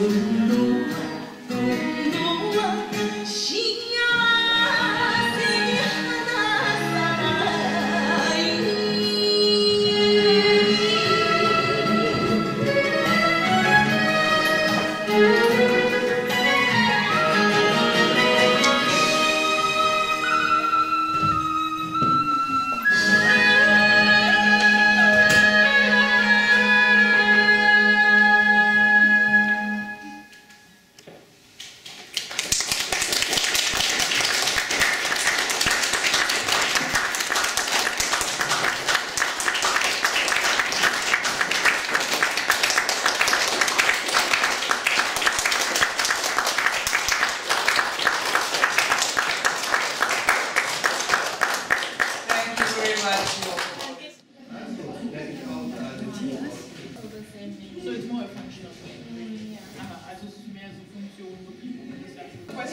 solidão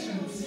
Christians.